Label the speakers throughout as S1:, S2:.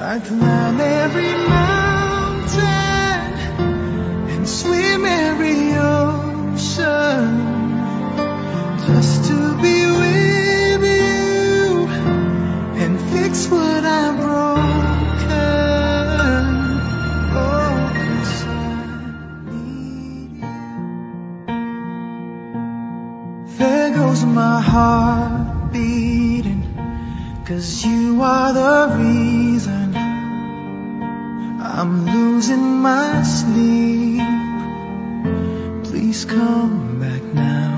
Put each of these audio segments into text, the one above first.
S1: I climb every mountain and swim every ocean just to be with you and fix what I've broken. Oh, 'cause I need you. There goes my heart beating Cause you are the reason I'm losing my sleep. Please come back now.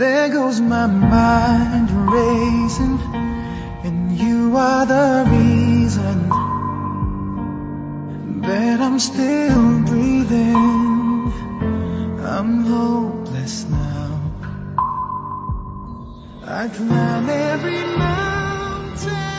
S1: There goes my mind racing And you are the reason That I'm still breathing. I'm hopeless now. I climb every mountain